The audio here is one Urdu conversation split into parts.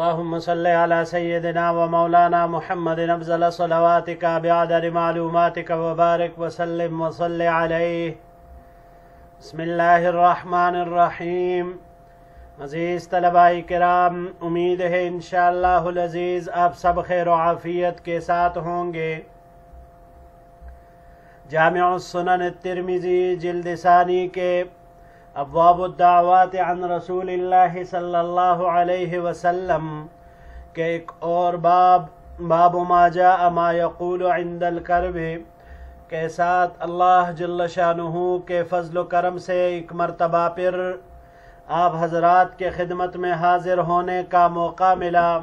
اللهم صل على سيدنا ومولانا محمد أفضل صلواتك بعدد معلوماتك وبارك وسلم وصل عليه. بسم الله الرحمن الرحیم عزیز طلباء کرام، امید ہے انشاءاللہ العزیز آپ سب خیر و عافیت کے ساتھ ہوں گے. جامع السنن الترمذی جلد ثانی کے ابواب الدعوات عن رسول اللہ صلی اللہ علیہ وسلم کے ایک اور باب باب ما جاء ما یقول عند الکرب کے ساتھ اللہ جل شانہ کے فضل و کرم سے ایک مرتبہ پر آپ حضرات کے خدمت میں حاضر ہونے کا موقع ملا۔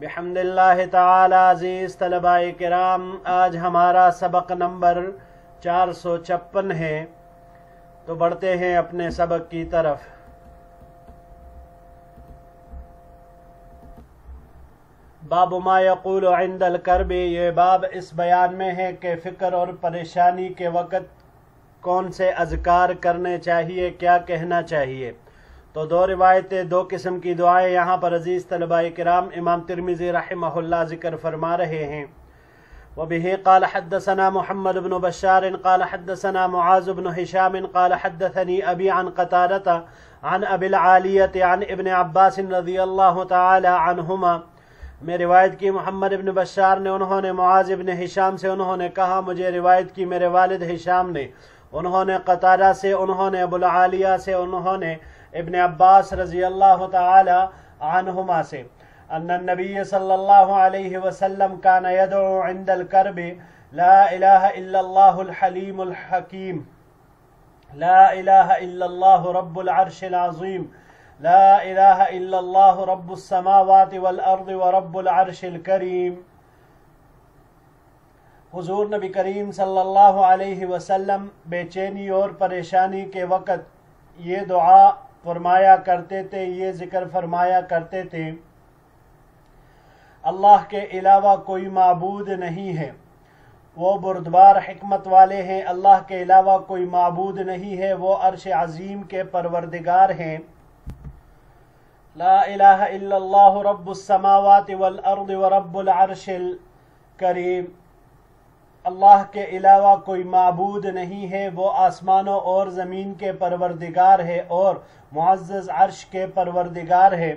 بحمد اللہ تعالی عزیز طلباء کرام، آج ہمارا سبق نمبر چار سو چپن ہے۔ تو بڑھتے ہیں اپنے سبق کی طرف۔ باب ما یقول عند الکرب، یہ باب اس بیان میں ہے کہ فکر اور پریشانی کے وقت کون سے اذکار کرنے چاہیے، کیا کہنا چاہیے۔ تو دو روایتیں، دو قسم کی دعائیں یہاں پر عزیز طلباء کرام امام ترمیزی رحمہ اللہ ذکر فرما رہے ہیں۔ وبه قال حدثنا محمد بن بشار، قال حدثنا معاذ بن هشام، قال حدثني أبي عن قتادة عن أبي العالية عن ابن عباس رضي الله تعالى عنهما. میں روایت کی محمد ابن بشار نے، انہوں نے، معاذ ابن ہشام سے، انہوں نے کہا، مجھے روایت کی میرے والد ہشام نے، انہوں نے قطارہ سے، انہوں نے ابو العالیہ سے، انہوں نے ابن عباس رضی اللہ تعالی عنہما سے۔ ان النبي صلى الله عليه وسلم كان يدعو عند الكرب، لا اله الا الله الحليم الحكيم. لا اله الا الله رب العرش العظيم. لا اله الا الله رب السماوات والارض ورب العرش الكريم. حضور نبی کریم صلی اللہ علیہ وسلم بے چینی اور پریشانی کے وقت یہ دعا فرمایا کرتے تھے، یہ ذکر فرمایا کرتے تھے۔ اللہ کے علاوہ کوئی معبود نہیں ہے۔ وہ بردبار حکمت والے ہیں، اللہ کے علاوہ کوئی معبود نہیں ہے۔ وہ عرش عظیم کے پروردگار ہیں۔ لا الہ الا اللہ، رب السماوات والارض ورب العرش الکریم۔ اللہ کے علاوہ کوئی معبود نہیں ہے۔ وہ آسمانوں اور زمین کے پروردگار ہے اور معزز عرش کے پروردگار ہے۔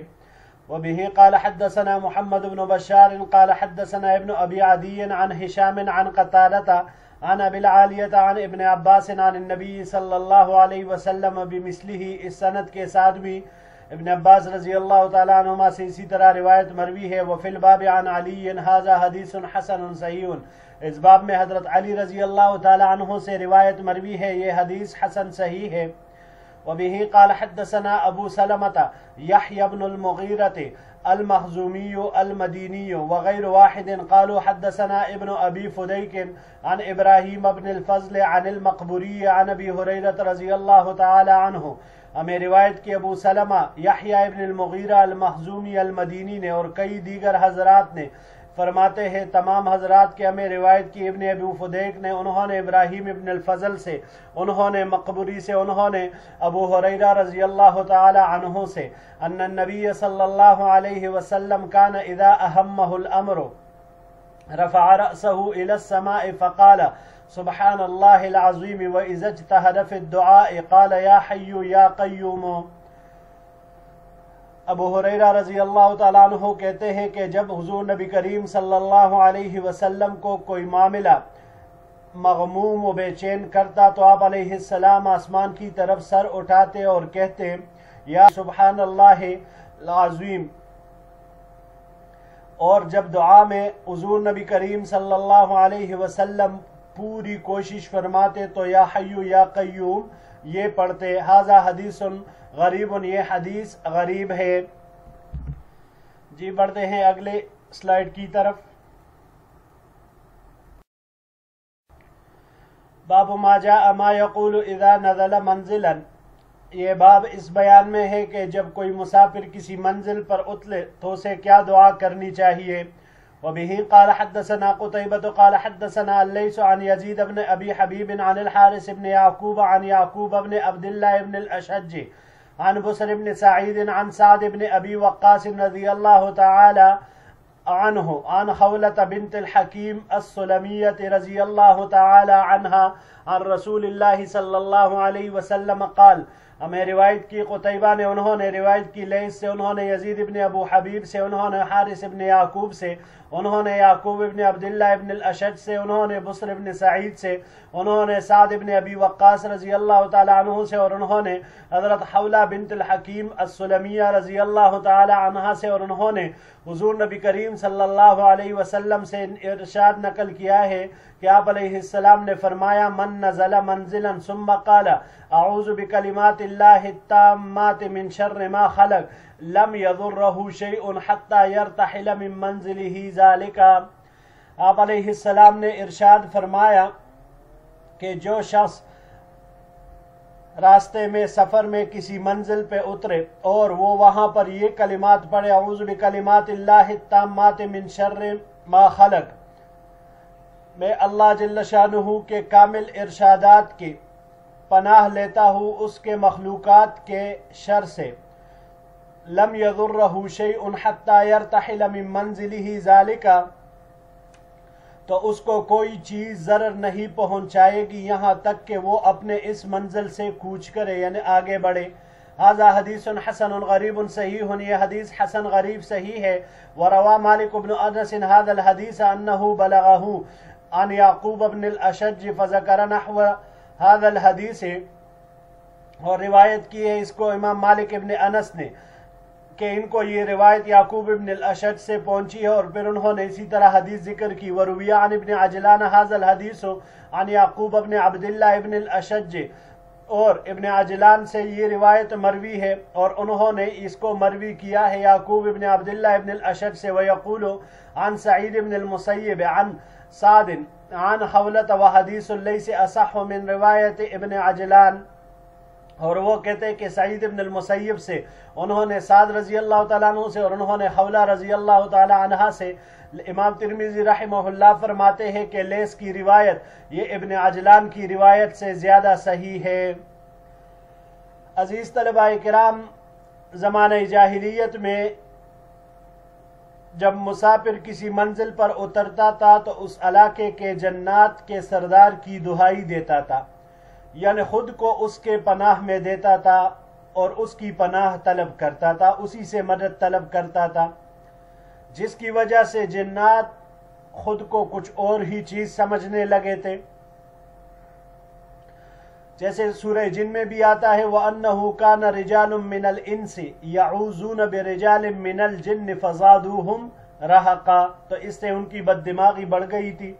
وبه قال حدثنا محمد بن بشار قال حدثنا ابن أبي عدي عن هشام عن قتالة عن أبي العالية عن ابن عباس عن النبي صلى الله عليه وسلم بمثله السند کے ساتھ بھی ابن عباس رضی اللہ تعالی عنہما سے اسی طرح روایت مروی ہے وفي الباب عن علي هذا حدیث حسن صحیح۔ اس باب میں حضرت علی رضی اللہ تعالی عنہ سے روایت مروی ہے، یہ حدیث حسن صحیح ہے۔ وبه قال حدثنا أبو سلمة يحيى بن المغيرة المخزومي المديني وغير واحد قالوا حدثنا ابن أبي فديك عن إبراهيم بن الفضل عن المقبوري عن أبي هريرة رضي الله تعالى عنه. ہمیں روایت کی ابو سلمہ یحییٰ ابن المغیرہ المخزومی المدینی نے اور کئی دیگر حضرات نے فرماتے ہیں، تمام حضرات کے ہمیں روایت کی، ابن ابو فدیق نے، انہوں نے ابراہیم ابن الفضل سے، انہوں نے مقبوری سے، انہوں نے ابو حریرہ رضی اللہ تعالی عنہ سے، ان النبی صلی اللہ علیہ وسلم کان اذا اہمہ الامر، رفع رأسه الى السماء فقال، سبحان اللہ العظیم وإذا اجتهد في الدعاء قال يا حي يا قيوم ابو حریرہ رضی اللہ تعالیٰ عنہ کہتے ہیں کہ جب حضور نبی کریم صلی اللہ علیہ وسلم کو کوئی معاملہ مغموم و بے چین کرتا تو آپ علیہ السلام آسمان کی طرف سر اٹھاتے اور کہتے، یا سبحان اللہ العظیم۔ اور جب دعا میں حضور نبی کریم صلی اللہ علیہ وسلم پوری کوشش فرماتے تو یا حیو یا قیوم، یہ پڑھتے حاضہ حدیث غریب یہ حدیث غریب ہے۔ جی بڑھتے ہیں اگلے سلائیڈ کی طرف۔ باب ما جاء ما يقول اذا نزل منزلا۔ یہ باب اس بیان میں ہے کہ جب کوئی مسافر کسی منزل پر اتلے تو اسے کیا دعا کرنی چاہیے؟ وبه قال حدثنا قتيبة قال حدثنا الليث عن يزيد بن أبي حبيب عن الحارث بن يعقوب عن يعقوب بن عبد الله بن الأشج عن بسر بن سعيد عن سعد بن أبي وقاص رضي الله تعالى عنه عن خولة بنت الحكيم السلمية رضي الله تعالى عنها عن رسول الله صلى الله عليه وسلم قال ہمیں روایت کی قطعبہ نے، انہوں نے روایت کی لیس سے، انہوں نے یزید ابن ابو حبیب سے، انہوں نے حارث ابن یعقوب سے، انہوں نے یعقوب ابن عبداللہ ابن الاشد سے، انہوں نے بسر ابن سعید سے، انہوں نے سعد ابن ابی وقاص رضی اللہ تعالی عنہ سے، اور انہوں نے حضرت حولہ بنت الحکیم السلمیہ رضی اللہ تعالی عنہ سے، اور انہوں نے حضور نبی کریم صلی اللہ علیہ وسلم سے ارشاد نقل کیا ہے کہ آپ علیہ السلام نے فرمایا، من نزل منزلا ثم قال اعوذ بکلمات اللہ التامات من شر ما خلق، لم يضره شيء حتى يرتحل من منزله ذلك. آپ علیہ السلام نے ارشاد فرمایا کہ جو شخص راستے میں، سفر میں کسی منزل پہ اترے اور وہ وہاں پر یہ کلمات پڑھے اعوذ بکلمات اللہ التامات من شر ما خلق. میں اللہ جل شانہ کے کامل ارشادات کی پناہ لیتا ہوں اس کے مخلوقات کے شر سے۔ لم يضره شيء حتى يرتحل من منزله ذلك تو اس کو کوئی چیز ضرر نہیں پہنچائے گی، یہاں تک کہ وہ اپنے اس منزل سے کوچ کرے یعنی آگے بڑھے۔ هذا حدیث حسن غریب صحیح، یہ حدیث حسن غریب صحیح ہے۔ وروا مالک بن انس هذا الحديث انه بلغه عن یعقوب بن الاشج فذكر نحو هذا الحدیث اور روایت کی ہے اس کو امام مالک ابن انس نے کہ ان کو یہ روایت یعقوب ابن الاشد سے پہنچی ہے اور پھر انہوں نے اسی طرح حدیث ذکر کی۔ ورویہ عن ابن عجلان حاضر الحدیث عن یعقوب ابن عبداللہ ابن الاشج اور ابن عجلان سے یہ روایت مروی ہے اور انہوں نے اس کو مروی کیا ہے یعقوب ابن عبداللہ ابن الاشد سے۔ ویقول عن سعید ابن المسیب عن سعد عن حولت و حدیث لیس اصح من روایت ابن عجلان. اور وہ کہتے ہیں کہ سعید ابن المسیب سے، انہوں نے سعد رضی اللہ تعالیٰ عنہ سے اور انہوں نے حولہ رضی اللہ تعالیٰ عنہ سے امام ترمیزی رحمہ اللہ فرماتے ہیں کہ لیس کی روایت، یہ ابن عجلان کی روایت سے زیادہ صحیح ہے۔ عزیز طلبہ کرام، زمانہ جاہلیت میں جب مسافر کسی منزل پر اترتا تھا تو اس علاقے کے جنات کے سردار کی دہائی دیتا تھا۔ یعنی خود کو اس کے پناہ میں دیتا تھا اور اس کی پناہ طلب کرتا تھا، اسی سے مدد طلب کرتا تھا۔ جس کی وجہ سے جنات خود کو کچھ اور ہی چیز سمجھنے لگے تھے۔ جیسے سورہ جن میں بھی آتا ہے، وَأَنَّهُ كَانَ رِجَالٌ مِّنَ الْإِنسِ يَعُوزُونَ بِرِجَالٍ مِّنَ الْجِنِّ فَزَادُوهُمْ رَحَقًا تو اس سے ان کی بد دماغی بڑھ گئی تھی۔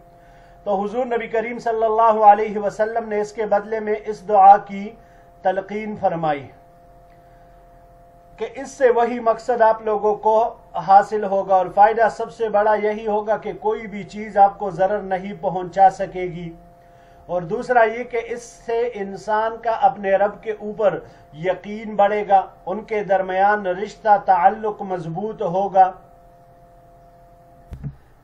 تو حضور نبی کریم صلی اللہ علیہ وسلم نے اس کے بدلے میں اس دعا کی تلقین فرمائی۔ کہ اس سے وہی مقصد آپ لوگوں کو حاصل ہوگا اور فائدہ سب سے بڑا یہی ہوگا کہ کوئی بھی چیز آپ کو ضرر نہیں پہنچا سکے گی۔ اور دوسرا یہ کہ اس سے انسان کا اپنے رب کے اوپر یقین بڑھے گا، ان کے درمیان رشتہ، تعلق مضبوط ہوگا۔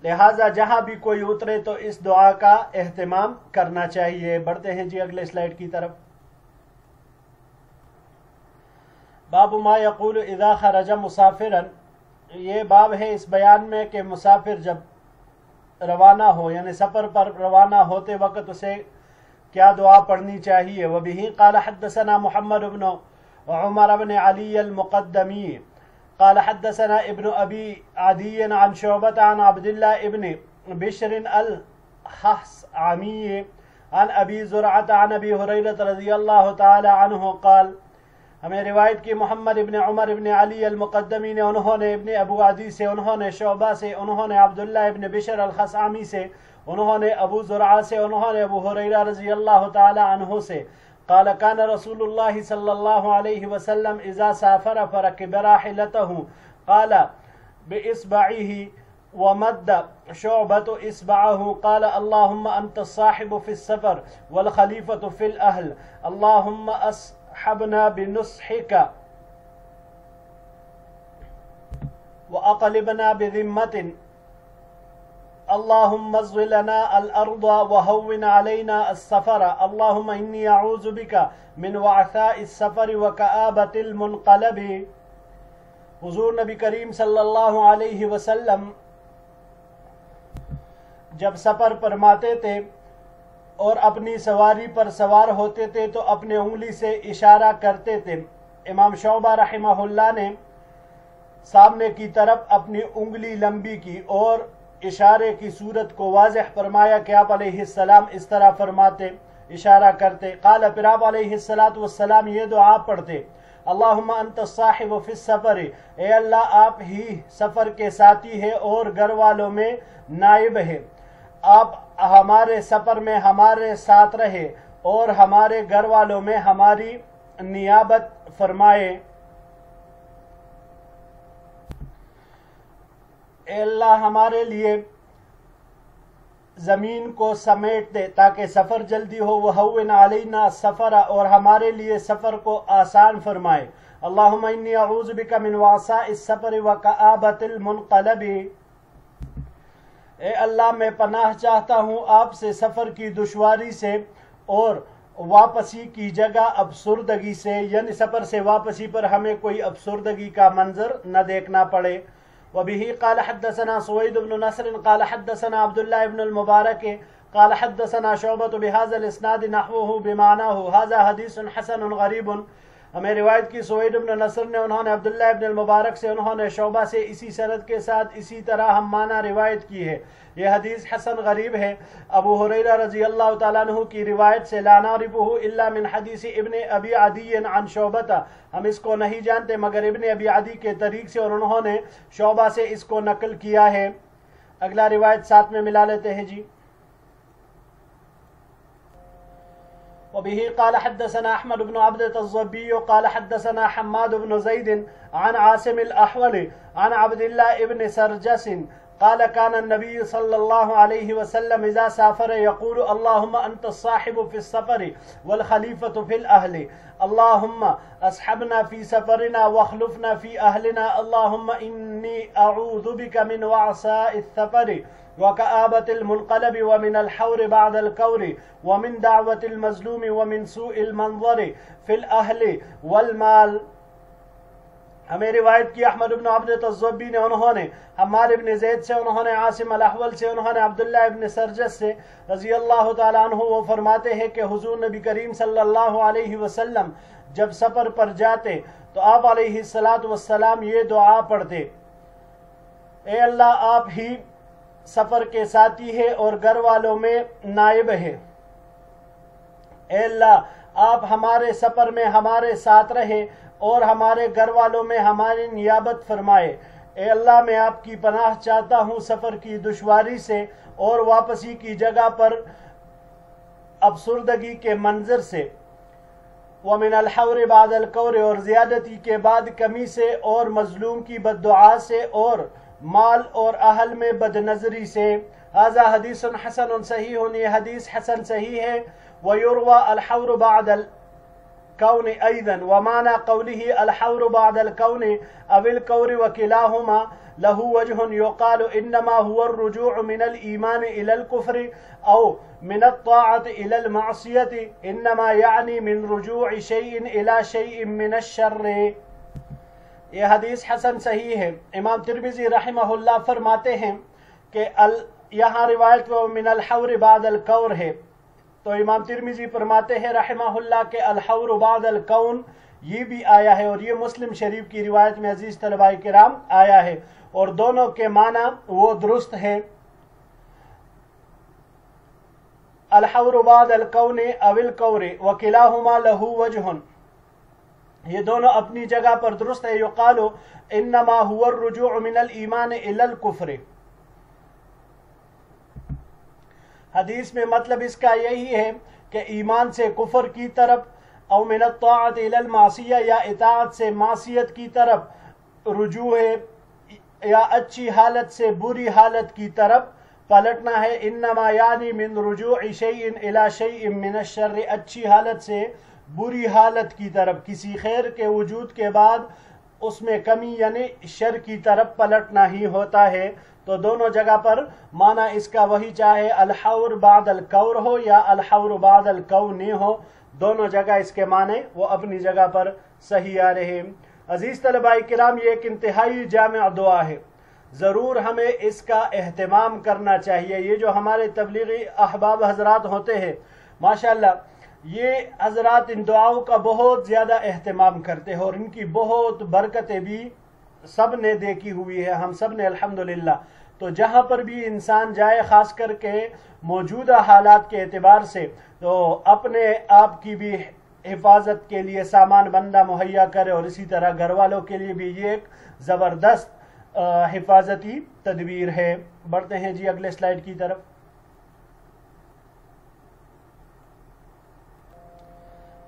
لہٰذا جہاں بھی کوئی اترے تو اس دعا کا اہتمام کرنا چاہیے۔ بڑھتے ہیں جی اگلے سلائیڈ کی طرف۔ باب ما یقول اذا خرج مسافرا یہ باب ہے اس بیان میں کہ مسافر جب روانہ ہو یعنی سفر پر روانہ ہوتے وقت اسے کیا دعا پڑھنی چاہیے؟ وبه قال حدثنا محمد بن عمر بن علي المقدمي قال حدثنا ابن ابي عدي عن شعبة عن عبد الله ابن بشر الحصعمي عن ابي زرعة عن ابي هريرة رضي الله تعالى عنه قال ہمیں روایت کی محمد ابن عمر ابن علی المقدمی نے، انہوں نے ابن ابو عدی سے، انہوں نے شعبہ سے، انہوں نے عبداللہ ابن بشر الخصامی سے، انہوں نے ابو زرعہ سے، انہوں نے ابو حریرہ رضی اللہ تعالی عنہ سے۔ قال كان رسول الله صلى الله عليه وسلم اذا سافر فركب راحلته قال باصبعه ومد شعبة اصبعه قال، اللهم انت الصاحب في السفر والخليفة في الاهل اللهم أس اصحبنا بنصحك واقلبنا بذمة اللهم ازغ لنا الارض وهون علينا السفر اللهم اني اعوذ بك من وعثاء السفر وكآبة المنقلب حضور نبی کریم صلی اللہ علیہ وسلم جب سفر فرماتے تھے اور اپنی سواری پر سوار ہوتے تھے تو اپنے انگلی سے اشارہ کرتے تھے۔ امام شعبہ رحمہ اللہ نے سامنے کی طرف اپنی انگلی لمبی کی اور اشارے کی صورت کو واضح فرمایا کہ آپ علیہ السلام اس طرح فرماتے، اشارہ کرتے۔ قال، پھر آپ علیہ السلام یہ دعا پڑھتے، اللہم انت الصاحب فی السفر۔ اے اللہ، آپ ہی سفر کے ساتھی ہے اور گھر والوں میں نائب ہے آپ ہمارے سفر میں ہمارے ساتھ رہے اور ہمارے گھر والوں میں ہماری نیابت فرمائے۔ اے اللہ ہمارے لیے زمین کو سمیٹ دے تاکہ سفر جلدی ہو۔ وہ علینا سفر اور ہمارے لیے سفر کو آسان فرمائے۔ اللہم انی اعوذ بکا من وعصاء السفر وکآبت المنقلب اے اللہ، میں پناہ چاہتا ہوں آپ سے سفر کی دشواری سے اور واپسی کی جگہ ابسردگی سے یعنی سفر سے واپسی پر ہمیں کوئی ابسردگی کا منظر نہ دیکھنا پڑے۔ وبه قال حدثنا سويد بن نصر، قال حدثنا عبد الله بن المبارك قال حدثنا شعبة بهذا الاسناد نحوه بمعناه، هذا حديث حسن غريب ہمیں روایت کی سوید ابن نصر نے، انہوں نے عبداللہ ابن المبارک سے، انہوں نے شعبہ سے اسی سند کے ساتھ اسی طرح ہم مانا روایت کی ہے۔ یہ حدیث حسن غریب ہے۔ ابو حریرہ رضی اللہ تعالیٰ عنہ کی روایت سے، لا نعرفه الا من حدیث ابن ابی عدی عن شعبتا ہم اس کو نہیں جانتے، مگر ابن ابی عدی کے طریق سے اور انہوں نے شعبہ سے اس کو نقل کیا ہے۔ اگلا روایت ساتھ میں ملا لیتے ہیں جی۔ وبه قال حدثنا أحمد بن عبد الزبي قال حدثنا حماد بن زيد عن عاصم الأحول عن عبد الله بن سرجس قال كان النبي صلى الله عليه وسلم إذا سافر يقول اللهم أنت الصاحب في السفر والخليفة في الأهل. اللهم أصحبنا في سفرنا واخلفنا في أهلنا. اللهم إني أعوذ بك من وعساء السفر وكآبة المنقلب ومن الحور بعد الكور ومن دعوة المظلوم ومن سوء المنظر في الأهل والمال. ہمیں روایت کی احمد ابن عبد تزبی نے، انہوں نے حمار ابن زید سے، انہوں نے، عاصم الاحول سے، انہوں نے، عبداللہ ابن سرجس سے رضی اللہ تعالیٰ عنہ، وہ فرماتے ہیں کہ حضور نبی کریم صلی اللہ علیہ وسلم جب سفر پر جاتے تو آپ علیہ السلام یہ دعا پڑھتے، اے اللہ آپ ہی سفر کے ساتھی ہے اور گھر والوں میں نائب ہے اے اللہ آپ ہمارے سفر میں ہمارے ساتھ رہے اور ہمارے گھر والوں میں ہماری نیابت فرمائے۔ اے اللہ، میں آپ کی پناہ چاہتا ہوں سفر کی دشواری سے اور واپسی کی جگہ پر ابسردگی کے منظر سے۔ ومن الحور بعد القور اور زیادتی کے بعد کمی سے اور مظلوم کی بد دعا سے اور مال اور اہل میں بد نظری سے۔ هذا حدیث حسن صحیح، یہ حدیث حسن صحیح ہے۔ ویروى الحور بعد الكون ايضا ومعنى قوله الحور بعد الكون او الكور وكلاهما، له وجه يقال انما هو الرجوع من الايمان الى الكفر او من الطاعه الى المعصيه انما يعني من رجوع شيء الى شيء من الشر. یہ حدیث حسن صحیح ہے۔ امام ترمیزی رحمہ اللہ فرماتے ہیں کہ ال... یہاں روایت و من الحور بعد القور ہے۔ تو امام ترمیزی فرماتے ہیں رحمہ اللہ کے الحور بعد القون یہ بھی آیا ہے اور یہ مسلم شریف کی روایت میں عزیز طلباء کرام آیا ہے اور دونوں کے معنی وہ درست ہے الحور بعد القون اول قور وکلاہما لہو وجہن۔ یہ دونوں اپنی جگہ پر درست ہے یقالو انما هو الرجوع من الایمان الى الكفر حدیث میں مطلب اس کا یہی ہے کہ ایمان سے کفر کی طرف او من الطاعت الى المعصیہ یا اطاعت سے معصیت کی طرف رجوع ہے، یا اچھی حالت سے بری حالت کی طرف پلٹنا ہے، انما یعنی من رجوع شیء الى شیء من الشر، اچھی حالت سے بری حالت کی طرف، کسی خیر کے وجود کے بعد اس میں کمی یعنی شر کی طرف پلٹنا ہی ہوتا ہے۔ تو دونوں جگہ پر معنی اس کا وہی چاہے الحور بعد الکور ہو یا الحور بعد الکون ہو، دونوں جگہ اس کے معنی وہ اپنی جگہ پر صحیح آ رہے عزیز طلباء کرام، یہ ایک انتہائی جامع دعا ہے۔ ضرور ہمیں اس کا اہتمام کرنا چاہیے۔ یہ جو ہمارے تبلیغی احباب حضرات ہوتے ہیں، ماشاءاللہ، یہ حضرات ان دعاؤں کا بہت زیادہ اہتمام کرتے ہیں اور ان کی بہت برکتیں بھی سب نے دیکھی ہوئی ہے ہم سب نے الحمدللہ تو جہاں پر بھی انسان جائے، خاص کر کے موجودہ حالات کے اعتبار سے، تو اپنے آپ کی بھی حفاظت کے لیے، سامان بندہ مہیا کرے اور اسی طرح گھر والوں کے لیے بھی یہ ایک زبردست حفاظتی تدبیر ہے۔ بڑھتے ہیں جی اگلے سلائیڈ کی طرف۔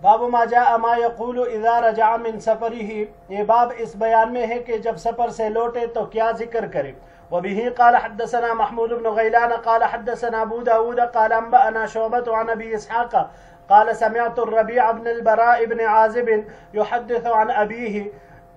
باب ما جاء ما يقول اذا رجع من سفره یہ باب اس بیان میں ہے کہ جب سفر سے لوٹے تو کیا ذکر کرے؟ وبه قال حدثنا محمود بن غيلان قال حدثنا أبو داود قال أنبأنا شعبة عن أبي إسحاق قال سمعت الربيع بن البراء بن عازب يحدث عن أبيه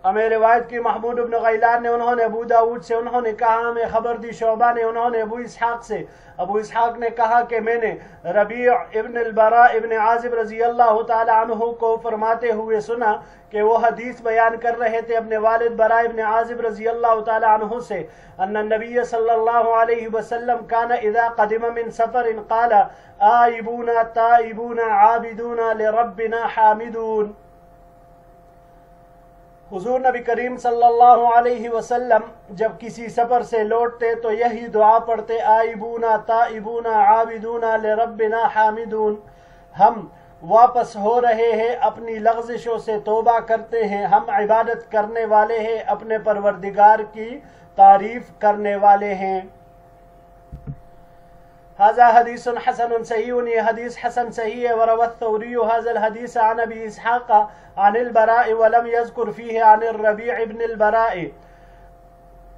ہمیں روایت کی محمود ابن غیلان نے، انہوں نے ابو داود سے، انہوں نے کہا، ہمیں خبر دی شعبہ نے، انہوں نے ابو اسحاق سے۔ ابو اسحاق نے کہا کہ میں نے ربیع ابن البراء ابن عازب رضی اللہ تعالی عنہ کو فرماتے ہوئے سنا کہ وہ حدیث بیان کر رہے تھے اپنے والد براء ابن عازب رضی اللہ تعالی عنہ سے، ان النبی صلی اللہ علیہ وسلم کان اذا قدم من سفر قال، آئبونا تائبونا عابدونا لربنا حامدون۔ حضور نبی کریم صلی اللہ علیہ وسلم جب کسی سفر سے لوٹتے تو یہی دعا پڑھتے آئبونا تائبونا، عابدونا، لربنا حامدون۔ ہم واپس ہو رہے ہیں، اپنی لغزشوں سے توبہ کرتے ہیں۔ ہم عبادت کرنے والے ہیں، اپنے پروردگار کی تعریف کرنے والے ہیں۔ هذا حديث حسن صحيح یہ حدیث حسن صحیح ہے وروى الثوري هذا الحديث عن أبي إسحاق عن البراء ولم يذكر فيه عن الربيع ابن البراء.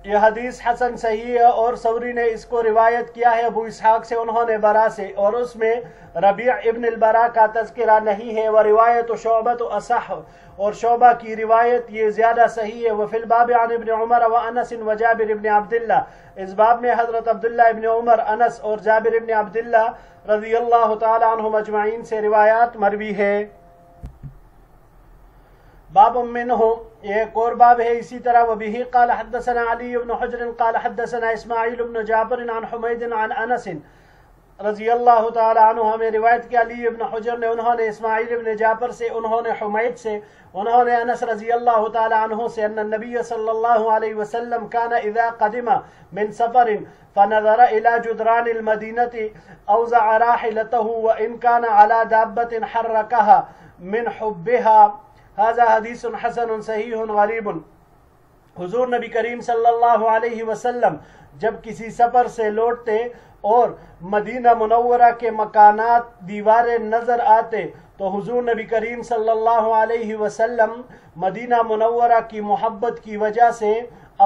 یہ حدیث حسن صحیح ہے اور سوری نے اس کو روایت کیا ہے ابو اسحاق سے، انہوں نے برا سے، اور اس میں ربیع ابن البرا کا تذکرہ نہیں ہے، وہ روایت و شعبت و اصح اور شعبہ کی روایت یہ زیادہ صحیح ہے۔ وہ الباب عن ابن عمر و انس و جابر ابن عبداللہ۔ اس باب میں حضرت عبداللہ ابن عمر، انس اور جابر ابن عبداللہ رضی اللہ تعالی عنہ مجمعین سے روایات مروی ہے۔ باب منه ایک اور باب ہے اسی طرح وہ بھی قال حدثنا علی بن حجر، قال حدثنا اسماعیل بن جابر عن حمید عن انس رضی اللہ تعالی عنہ، ہمیں روایت کیا علی بن حجر نے، انہوں نے اسماعیل بن جابر سے، انہوں نے حمید سے، انہوں نے انس رضی اللہ تعالی عنہ سے، ان النبی صلی اللہ علیہ وسلم كان اذا قدم من سفر فنظر الى جدران المدينه اوزع راحلته، وان كان على دابه حركها من حبها. هذا حدیث حسن صحیح غریب حضور نبی کریم صلی اللہ علیہ وسلم جب کسی سفر سے لوٹتے اور مدینہ منورہ کے مکانات دیواریں نظر آتے، تو حضور نبی کریم صلی اللہ علیہ وسلم مدینہ منورہ کی محبت کی وجہ سے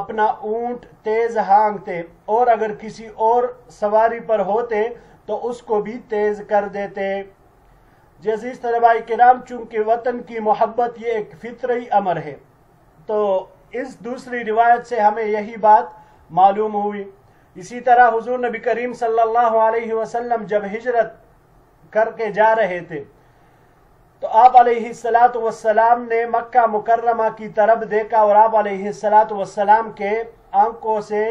اپنا اونٹ تیز ہانگتے اور اگر کسی اور سواری پر ہوتے، تو اس کو بھی تیز کر دیتے۔ جی عزیز طلبائی کرام چونکہ وطن کی محبت یہ ایک فطری امر ہے۔ تو اس دوسری روایت سے ہمیں یہی بات معلوم ہوئی۔ اسی طرح حضور نبی کریم صلی اللہ علیہ وسلم جب ہجرت کر کے جا رہے تھے، تو آپ علیہ السلاۃ والسلام نے مکہ مکرمہ کی طرف دیکھا اور آپ علیہ السلاۃ والسلام کے آنکھوں سے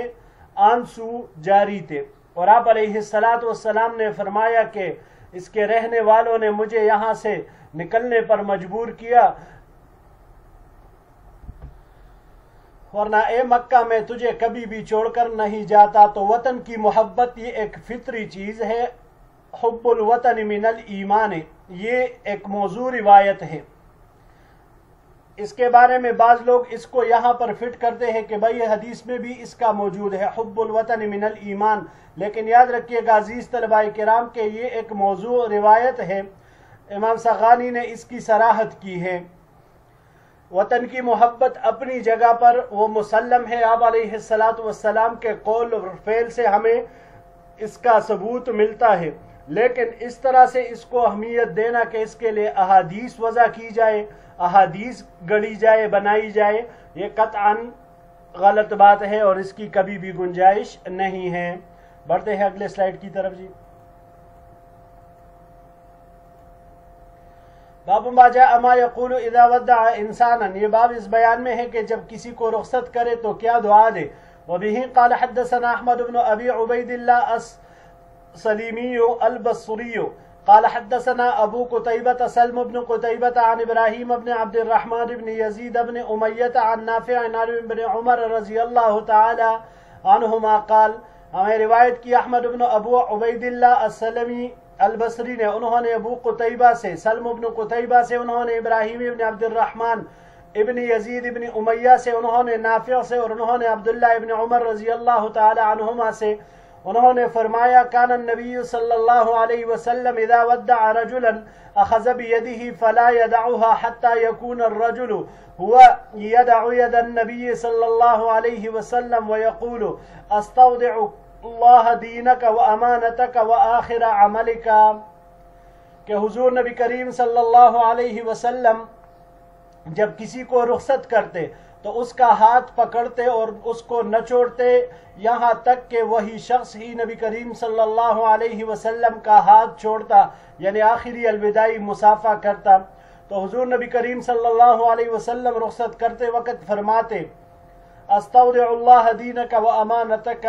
آنسو جاری تھے۔ اور آپ علیہ السلاۃ والسلام نے فرمایا کہ اس کے رہنے والوں نے مجھے یہاں سے نکلنے پر مجبور کیا۔ ورنہ اے مکہ میں تجھے کبھی بھی چھوڑ کر نہیں جاتا تو وطن کی محبت یہ ایک فطری چیز ہے۔ حب الوطن من الایمان، یہ ایک موضوع روایت ہے۔ اس کے بارے میں بعض لوگ اس کو یہاں پر فٹ کرتے ہیں کہ بھائی حدیث میں بھی اس کا موجود ہے، حب الوطن من الایمان۔ لیکن یاد رکھیے گا عزیز طلباء کرام کہ یہ ایک موضوع روایت ہے۔ امام سغانی نے اس کی سراحت کی ہے۔ وطن کی محبت اپنی جگہ پر وہ مسلم ہے۔ آپ علیہ السلاۃ والسلام کے قول اور فعل سے ہمیں اس کا ثبوت ملتا ہے۔ لیکن اس طرح سے اس کو اہمیت دینا کہ اس کے لیے احادیث وضع کی جائے۔ احادیث گڑی جائے، بنائی جائے، یہ قطعا غلط بات ہے اور اس کی کبھی بھی گنجائش نہیں ہے۔ بڑھتے ہیں اگلے سلائیڈ کی طرف جی۔ باب ما جاء ما اذا ودع انسانا۔ یہ باب اس بیان میں ہے کہ جب کسی کو رخصت کرے تو کیا دعا دے؟ وبه قال حدثنا احمد بن ابي عبيد الله السليمي البصري قال حدثنا ابو قتيبة، سلم بن قتيبة عن ابراهيم بن عبد الرحمن بن يزيد بن امية عن نافع عن بن عمر رضي الله تعالى عنهما قال، ہمیں روایت کی احمد بن ابو عبید اللہ السلمی البصری نے، انہوں نے ابو قطعبہ سے، سلم ابن قطعبہ سے، انہوں نے ابراہیم ابن عبد الرحمن ابن یزید ابن امیہ سے، انہوں نے نافع سے، اور انہوں نے عبداللہ ابن عمر رضی اللہ تعالی عنہما سے انہوں نے فرمایا، کان النبی صلی اللہ علیہ وسلم اذا ودع رجلا اخذ بیده فلا يدعوها حتى يكون الرجل هو يدع يد النبي صلى الله عليه وسلم ويقول استودع اللہ دینک و امانتک و آخر عملک؟ کہ حضور نبی کریم صلی اللہ علیہ وسلم جب کسی کو رخصت کرتے تو اس کا ہاتھ پکڑتے اور اس کو نچوڑتے، یہاں تک کہ وہی شخص ہی نبی کریم صلی اللہ علیہ وسلم کا ہاتھ چھوڑتا یعنی آخری الوداعی مسافہ کرتا۔ تو حضور نبی کریم صلی اللہ علیہ وسلم رخصت کرتے وقت فرماتے، استودع اللہ دینک و امانتک،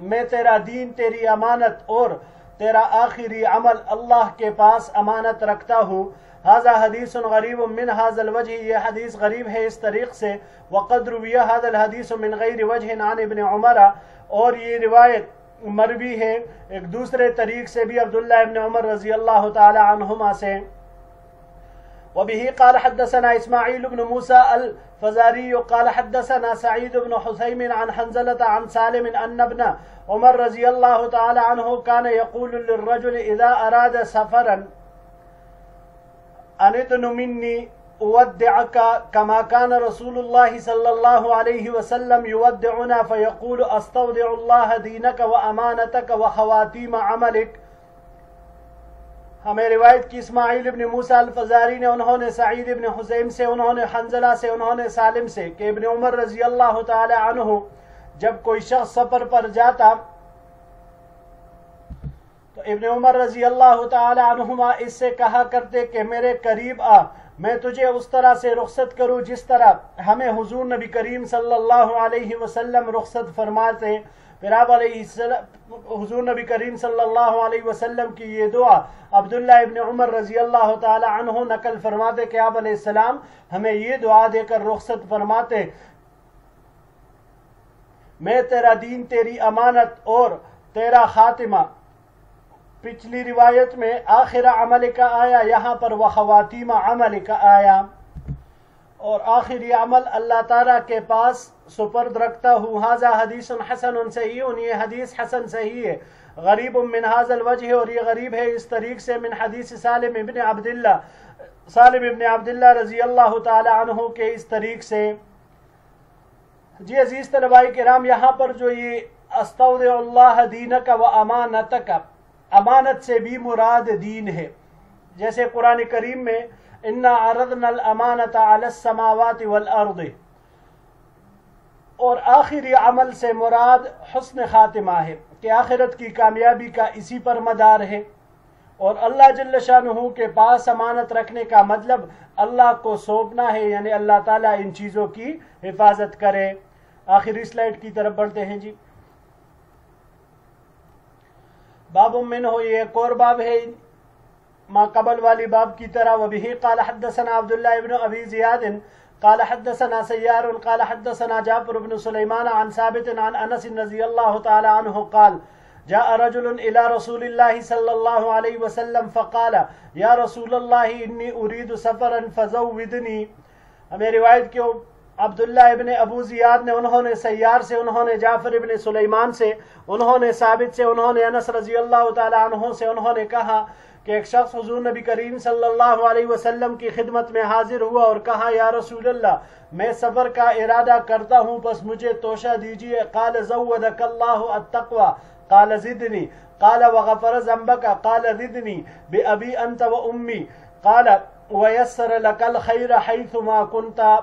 میں تیرا دین، تیری امانت اور تیرا آخری عمل اللہ کے پاس امانت رکھتا ہوں۔ حاضہ حدیث غریب من حاض الوجہ یہ حدیث غریب ہے اس طریق سے. وقد رویہ حاض الحدیث من غیر وجہ عن ابن عمر، اور یہ روایت مروی ہے ایک دوسرے طریق سے بھی عبداللہ ابن عمر رضی اللہ تعالی عنہما سے. وبه قال حدثنا اسماعيل بن موسى الفزاري قال حدثنا سعيد بن حسيم عن حنزلة عن سالم أن ابن عمر رضي الله تعالى عنه كان يقول للرجل إذا أراد سفرا أندن مني أودعك كما كان رسول الله صلى الله عليه وسلم يودعنا فيقول أستودع الله دينك وأمانتك وخواتيم عملك ہمیں روایت کی اسماعیل ابن موسیٰ الفزاری نے انہوں نے سعید ابن حسین سے انہوں نے حنزلہ سے انہوں نے سالم سے کہ ابن عمر رضی اللہ تعالی عنہ جب کوئی شخص سفر پر جاتا تو ابن عمر رضی اللہ تعالی عنہما اس سے کہا کرتے کہ میرے قریب آ، میں تجھے اس طرح سے رخصت کروں جس طرح ہمیں حضور نبی کریم صلی اللہ علیہ وسلم رخصت فرماتے۔ پھر آپ علیہ السلام، حضور نبی کریم صلی اللہ علیہ وسلم کی یہ دعا عبداللہ ابن عمر رضی اللہ تعالی عنہ نقل فرماتے کہ آپ علیہ السلام ہمیں یہ دعا دے کر رخصت فرماتے۔ میں تیرا دین، تیری امانت اور تیرا خاتمہ پچھلی روایت میں آخر عمل کا آیا، یہاں پر وہ خواتیم عمل کا آیا۔ اور آخری عمل اللہ تعالیٰ کے پاس سپرد رکھتا ہوں۔ حاضہ حدیث حسن ان صحیح یہ حدیث حسن صحیح ہے۔ غریب من حاض الوجہ اور یہ غریب ہے اس طریق سے من حدیث سالم ابن عبداللہ۔ سالم ابن عبداللہ رضی اللہ تعالی عنہ کے اس طریق سے۔ جی عزیز طلبائی کرام، یہاں پر جو یہ، استودع اللہ دینک و امانتک۔ امانت سے بھی مراد دین ہے۔ جیسے قرآن کریم میں، انا عرضنا الامانت علی السماوات والارض اور آخری عمل سے مراد حسن خاتمہ ہے کہ آخرت کی کامیابی کا اسی پر مدار ہے۔ اور اللہ جل شاہ کے پاس امانت رکھنے کا مطلب اللہ کو سونپنا ہے یعنی اللہ تعالیٰ ان چیزوں کی حفاظت کرے۔ آخری سلائڈ کی طرف بڑھتے ہیں جی۔ باب من ہو یہ ایک اور باب ہے۔ ما قبل والی باب کی طرح، وبه قال حدثنا عبد الله ابن ابي زياد، قال حدثنا سيار، قال حدثنا جابر بن سليمان عن ثابت عن انس رضي الله تعالى عنه قال، جاء رجل الى رسول الله صلى الله عليه وسلم فقال، يا رسول الله اني اريد سفرا، فزودني۔ ہمیں روایت کیوں عبداللہ ابن ابو زیاد نے، انہوں نے سیار سے، انہوں نے جعفر ابن سلیمان سے، انہوں نے ثابت سے، انہوں نے انس رضی اللہ تعالی عنہ سے، انہوں نے کہا کہ ایک شخص حضور نبی کریم صلی اللہ علیہ وسلم کی خدمت میں حاضر ہوا اور کہا، یا رسول اللہ، میں سفر کا ارادہ کرتا ہوں، بس مجھے توشہ دیجیے۔ قال، زودک اللہ التقوى قال، زدنی۔ قال، وغفر ذنبک۔ قال، زدنی۔ بی ابی انت و امی۔ قال، ویسر لک الخیر حیث ما کنتا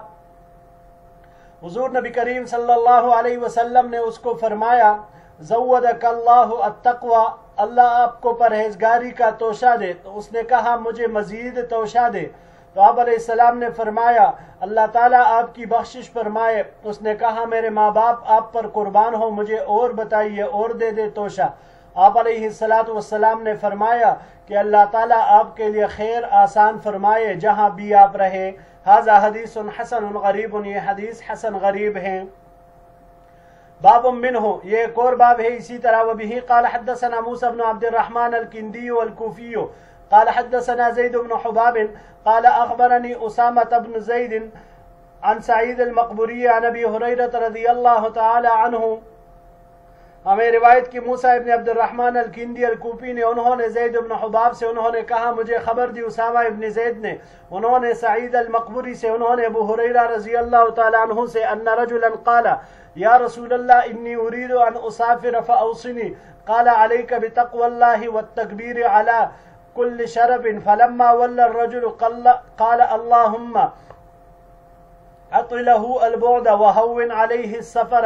حضور نبی کریم صلی اللہ علیہ وسلم نے اس کو فرمایا، زودک اللہ التقوی، اللہ آپ کو پرہیزگاری کا توشہ دے۔ تو اس نے کہا، مجھے مزید توشہ دے۔ تو آپ علیہ السلام نے فرمایا، اللہ تعالیٰ آپ کی بخشش فرمائے۔ اس نے کہا، میرے ماں باپ آپ پر قربان ہو مجھے اور بتائیے اور دے دے توشہ۔ آپ علیہ السلام نے فرمایا کہ اللہ تعالیٰ آپ کے لیے خیر آسان فرمائے، جہاں بھی آپ رہے حاضہ حدیث حسن غریب، یہ حدیث حسن غریب ہیں۔ باب منہ یہ ایک اور باب ہے۔ اسی طرح وہ بھی قال حدثنا موسى بن عبد الرحمن الكندي والكوفي قال حدثنا زيد بن حباب۔ قال اخبرني اسامه بن زيد عن سعيد المقبوري عن ابي هريره رضي الله تعالى عنه ہمیں روایت کی موسیٰ ابن عبد الرحمن الکندی الکوپی نے، انہوں نے زید ابن حباب سے انہوں نے کہا، مجھے خبر دی اسامہ ابن زید نے۔ انہوں نے سعید المقبری سے، انہوں نے ابو حریرہ رضی اللہ تعالیٰ عنہ سے، ان رجلا قال، یا رسول اللہ، انی ارید ان اسافر فاوصنی۔ قال، علیک بتقوى اللہ والتکبیر على كل شرب فلما ولى الرجل قال اللهم اطله البعد وهون عليه السفر۔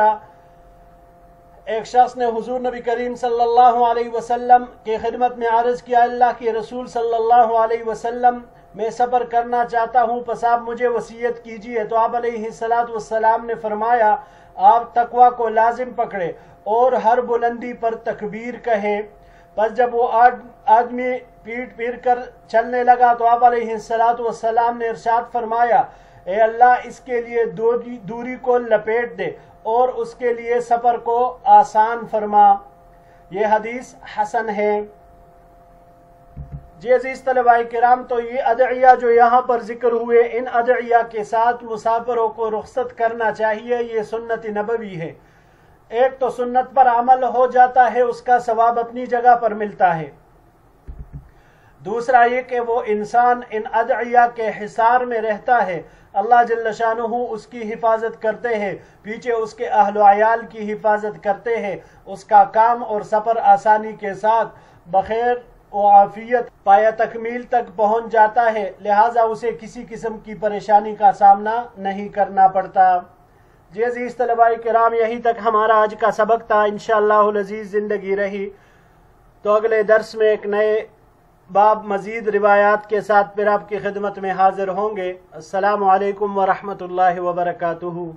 ایک شخص نے حضور نبی کریم صلی اللہ علیہ وسلم کے خدمت میں عرض کیا، اللہ کے رسول صلی اللہ علیہ وسلم، میں سفر کرنا چاہتا ہوں، پس آپ مجھے وسیعت کیجیے۔ تو آپ علیہ السلام نے فرمایا، آپ تقوی کو لازم پکڑے اور ہر بلندی پر تکبیر کہیں۔ پس جب وہ آدمی پیٹ پیر کر چلنے لگا، تو آپ علیہ السلام نے ارشاد فرمایا، اے اللہ، اس کے لیے دوری کو لپیٹ دے۔ اور اس کے لیے سفر کو آسان فرما۔ یہ حدیث حسن ہے۔ جی عزیز طلباء کرام، تو یہ ادعیہ جو یہاں پر ذکر ہوئے، ان ادعیہ کے ساتھ مسافروں کو رخصت کرنا چاہیے، یہ سنت نبوی ہے۔ ایک تو سنت پر عمل ہو جاتا ہے، اس کا ثواب اپنی جگہ پر ملتا ہے۔ دوسرا یہ کہ وہ انسان ان ادعیہ کے حصار میں رہتا ہے۔ اللہ جل شانہ اس کی حفاظت کرتے ہیں، پیچھے اس کے اہل و عیال کی حفاظت کرتے ہیں۔ اس کا کام اور سفر آسانی کے ساتھ بخیر و عافیت پایا تکمیل تک پہنچ جاتا ہے، لہٰذا اسے کسی قسم کی پریشانی کا سامنا نہیں کرنا پڑتا۔ جی عزیز طلباء کرام، یہی تک ہمارا آج کا سبق تھا۔ انشاءاللہ العزیز زندگی رہی۔ تو اگلے درس میں ایک نئے باب مزید روایات کے ساتھ پھر آپ کی خدمت میں حاضر ہوں گے۔ السلام علیکم ورحمۃ اللہ وبرکاتہ۔